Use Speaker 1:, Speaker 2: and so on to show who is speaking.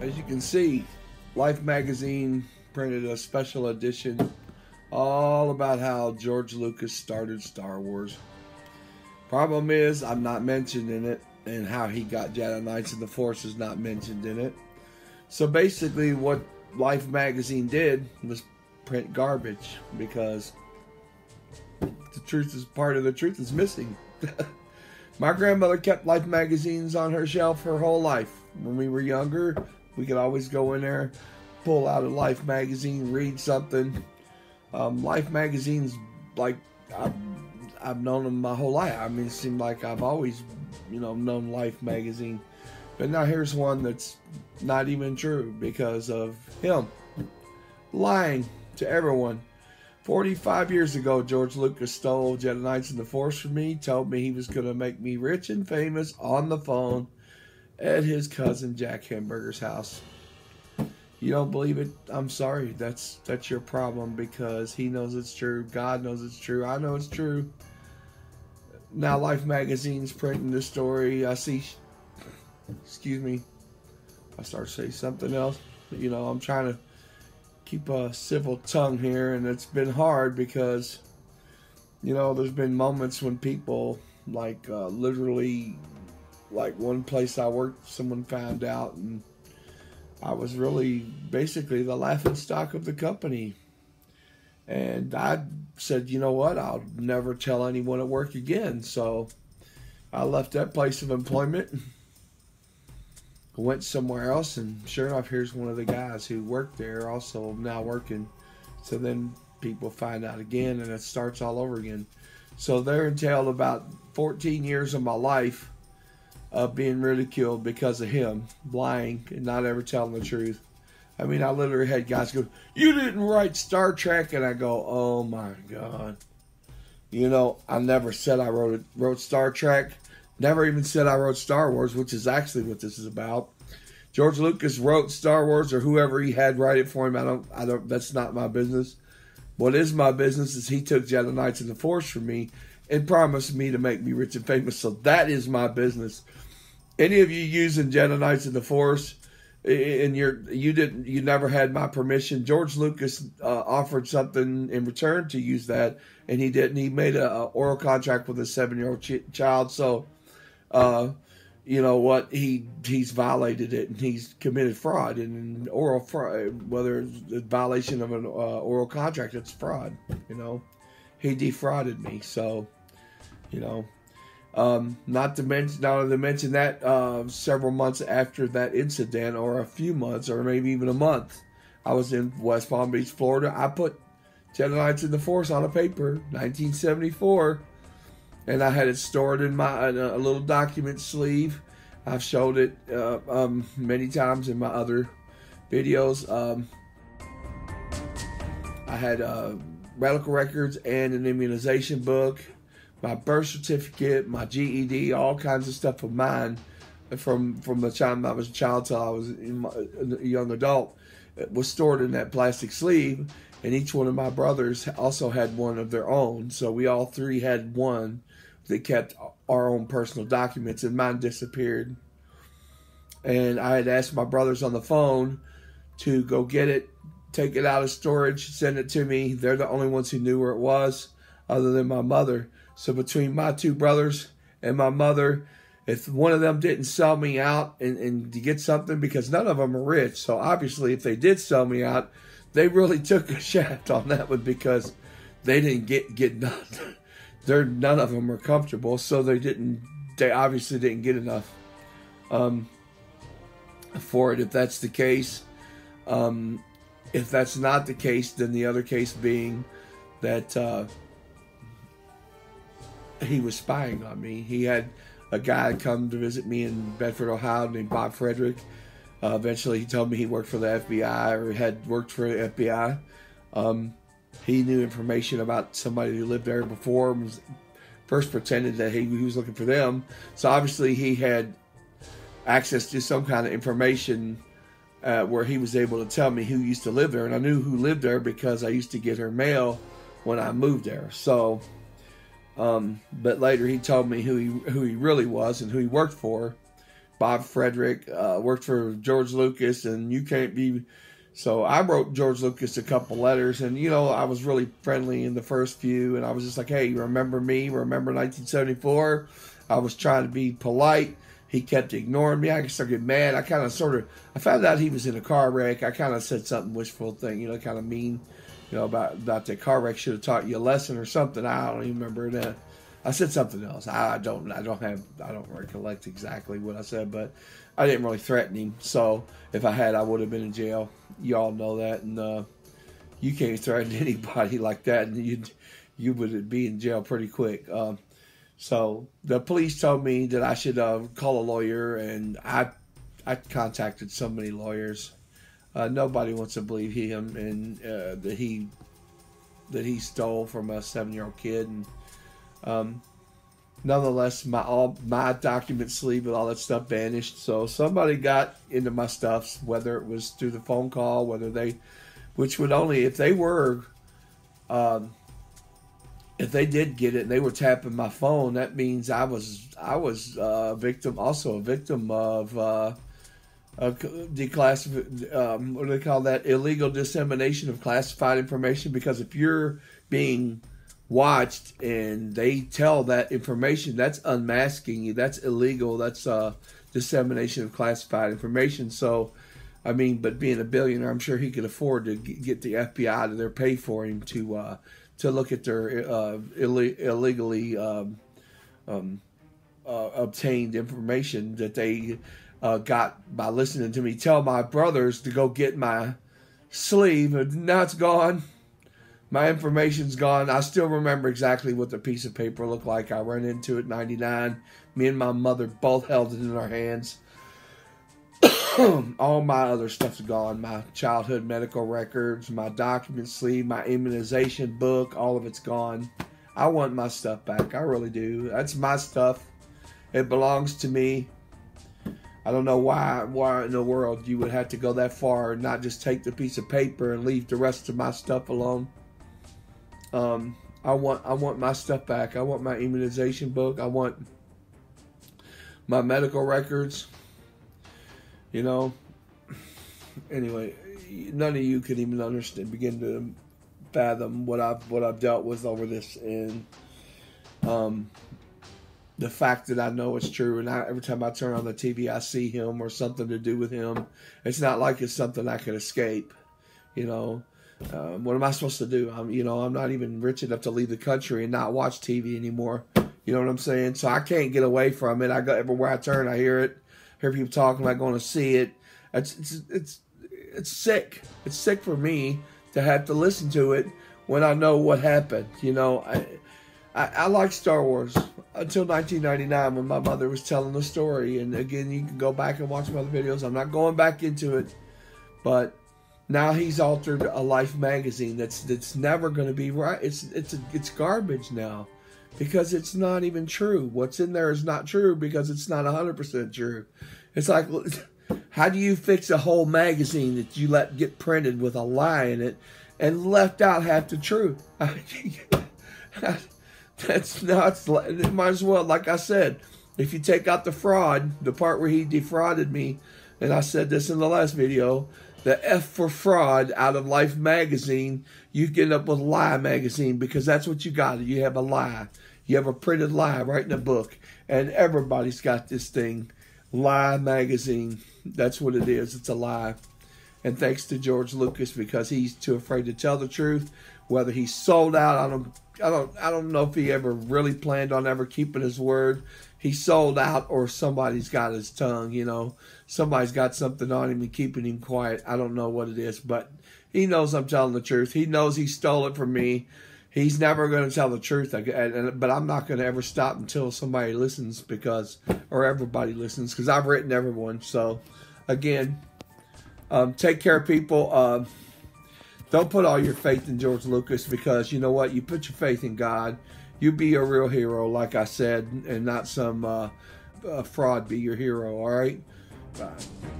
Speaker 1: as you can see, Life magazine printed a special edition all about how George Lucas started Star Wars. Problem is, I'm not mentioned in it, and how he got Jedi Knights and the Force is not mentioned in it. So basically, what Life magazine did was print garbage because the truth is part of the truth is missing. My grandmother kept Life magazines on her shelf her whole life. When we were younger, we could always go in there, pull out a Life magazine, read something. Um, Life magazines, like I've, I've known them my whole life. I mean, it seemed like I've always, you know, known Life magazine. But now here's one that's not even true because of him lying to everyone. 45 years ago, George Lucas stole Jedi Knights and the Force from me, told me he was going to make me rich and famous on the phone at his cousin Jack Hamburger's house. You don't believe it? I'm sorry. That's that's your problem because he knows it's true. God knows it's true. I know it's true. Now Life magazine's printing this story. I see excuse me. I start to say something else. You know, I'm trying to keep a civil tongue here, and it's been hard because, you know, there's been moments when people, like, uh, literally, like one place I worked, someone found out, and I was really basically the laughing stock of the company. And I said, you know what, I'll never tell anyone at work again. So I left that place of employment went somewhere else, and sure enough, here's one of the guys who worked there also now working. So then people find out again, and it starts all over again. So there entailed about 14 years of my life of being ridiculed because of him lying and not ever telling the truth. I mean, I literally had guys go, "You didn't write Star Trek," and I go, "Oh my god." You know, I never said I wrote wrote Star Trek. Never even said I wrote Star Wars, which is actually what this is about. George Lucas wrote Star Wars or whoever he had write it for him. I don't I don't that's not my business. What is my business is he took Jedi Knights and the Force from me and promised me to make me rich and famous. So that is my business. Any of you using Jedi and the Force and you're you didn't you never had my permission. George Lucas uh, offered something in return to use that, and he didn't. He made a, a oral contract with a seven year old ch- child. So uh, you know what he he's violated it and he's committed fraud and oral fraud whether it's a violation of an uh, oral contract it's fraud you know he defrauded me so you know um, not to mention not to mention that uh, several months after that incident or a few months or maybe even a month i was in west palm beach florida i put Jedi Knights in the Force on a paper 1974 and I had it stored in my in a little document sleeve. I've showed it uh, um, many times in my other videos. Um, I had uh, medical records and an immunization book, my birth certificate, my GED, all kinds of stuff of mine from from the time I was a child till I was my, a young adult uh, was stored in that plastic sleeve. And each one of my brothers also had one of their own, so we all three had one that kept our own personal documents, and mine disappeared. And I had asked my brothers on the phone to go get it, take it out of storage, send it to me. They're the only ones who knew where it was, other than my mother. So between my two brothers and my mother, if one of them didn't sell me out and, and to get something, because none of them are rich. So obviously, if they did sell me out, they really took a shaft on that one because they didn't get get nothing they're none of them are comfortable, so they didn't. They obviously didn't get enough um, for it. If that's the case, um, if that's not the case, then the other case being that uh, he was spying on me. He had a guy come to visit me in Bedford, Ohio, named Bob Frederick. Uh, eventually, he told me he worked for the FBI or had worked for the FBI. Um, he knew information about somebody who lived there before was first pretended that he, he was looking for them so obviously he had access to some kind of information uh, where he was able to tell me who used to live there and i knew who lived there because i used to get her mail when i moved there so um, but later he told me who he who he really was and who he worked for Bob Frederick, uh, worked for George Lucas, and you can't be. So I wrote George Lucas a couple letters, and you know I was really friendly in the first few, and I was just like, "Hey, remember me? Remember 1974?" I was trying to be polite. He kept ignoring me. I started getting mad. I kind of sort of I found out he was in a car wreck. I kind of said something wishful thing, you know, kind of mean, you know, about about that car wreck should have taught you a lesson or something. I don't even remember that. I said something else. I don't. I don't have. I don't recollect exactly what I said, but I didn't really threaten him. So if I had, I would have been in jail. You all know that, and uh, you can't threaten anybody like that, and you you would be in jail pretty quick. Um, so the police told me that I should uh, call a lawyer, and I I contacted so many lawyers. Uh, nobody wants to believe him and uh, that he that he stole from a seven year old kid and um, nonetheless, my all my document sleeve and all that stuff vanished. So somebody got into my stuff, whether it was through the phone call, whether they, which would only if they were, um, if they did get it and they were tapping my phone, that means I was I was a victim, also a victim of. Uh, declassified, um, what do they call that? Illegal dissemination of classified information. Because if you're being watched and they tell that information that's unmasking you that's illegal that's uh, dissemination of classified information so i mean but being a billionaire i'm sure he could afford to get the fbi to their pay for him to uh, to look at their uh, Ill- illegally um, um, uh, obtained information that they uh, got by listening to me tell my brothers to go get my sleeve and now it's gone my information's gone. I still remember exactly what the piece of paper looked like. I ran into it 99. Me and my mother both held it in our hands. All my other stuff's gone. My childhood medical records, my document sleeve, my immunization book, all of it's gone. I want my stuff back. I really do. That's my stuff. It belongs to me. I don't know why why in the world you would have to go that far and not just take the piece of paper and leave the rest of my stuff alone. Um, I want I want my stuff back. I want my immunization book. I want my medical records. You know. Anyway, none of you can even understand, begin to fathom what I've what I've dealt with over this, and um, the fact that I know it's true. And I, every time I turn on the TV, I see him or something to do with him. It's not like it's something I can escape. You know, um, what am I supposed to do? I'm, you know, I'm not even rich enough to leave the country and not watch TV anymore. You know what I'm saying? So I can't get away from it. I go everywhere I turn, I hear it, hear people talking. I'm going to see it. It's, it's it's it's sick. It's sick for me to have to listen to it when I know what happened. You know, I I, I like Star Wars until 1999 when my mother was telling the story. And again, you can go back and watch my other videos. I'm not going back into it, but now he's altered a Life magazine that's that's never going to be right. It's it's it's garbage now because it's not even true. What's in there is not true because it's not 100% true. It's like how do you fix a whole magazine that you let get printed with a lie in it and left out half the truth? that's not it might as well like I said, if you take out the fraud, the part where he defrauded me, and I said this in the last video, the F for fraud out of Life magazine, you get up with Lie magazine because that's what you got. You have a lie. You have a printed lie right in the book. And everybody's got this thing. Lie magazine. That's what it is. It's a lie. And thanks to George Lucas because he's too afraid to tell the truth. Whether he sold out, I don't I don't I don't know if he ever really planned on ever keeping his word he sold out or somebody's got his tongue, you know. Somebody's got something on him and keeping him quiet. I don't know what it is, but he knows I'm telling the truth. He knows he stole it from me. He's never going to tell the truth, but I'm not going to ever stop until somebody listens because, or everybody listens, because I've written everyone. So, again, um, take care, people. Uh, don't put all your faith in George Lucas because you know what? You put your faith in God you be a real hero, like I said, and not some uh, uh, fraud be your hero. All right. Bye.